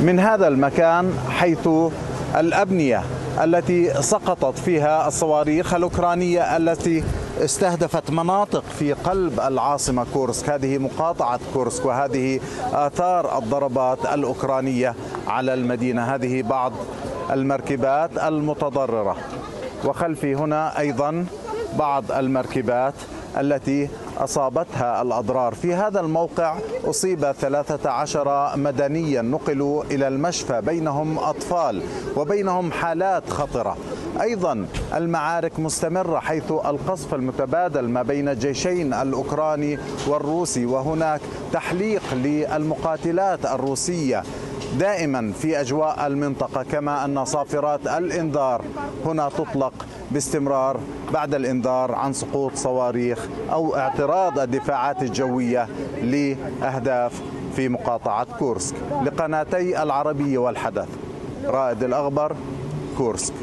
من هذا المكان حيث الأبنية التي سقطت فيها الصواريخ الأوكرانية التي استهدفت مناطق في قلب العاصمة كورسك. هذه مقاطعة كورسك وهذه آثار الضربات الأوكرانية على المدينة. هذه بعض المركبات المتضررة. وخلفي هنا أيضا بعض المركبات التي أصابتها الأضرار. في هذا الموقع أصيب 13 مدنيا نقلوا إلى المشفى بينهم أطفال وبينهم حالات خطرة. أيضا المعارك مستمرة حيث القصف المتبادل ما بين الجيشين الأوكراني والروسي وهناك تحليق للمقاتلات الروسية. دائما في أجواء المنطقة كما أن صافرات الإنذار هنا تطلق باستمرار بعد الإنذار عن سقوط صواريخ أو اعتراض الدفاعات الجوية لأهداف في مقاطعة كورسك. لقناتي العربية والحدث رائد الاغبر كورسك.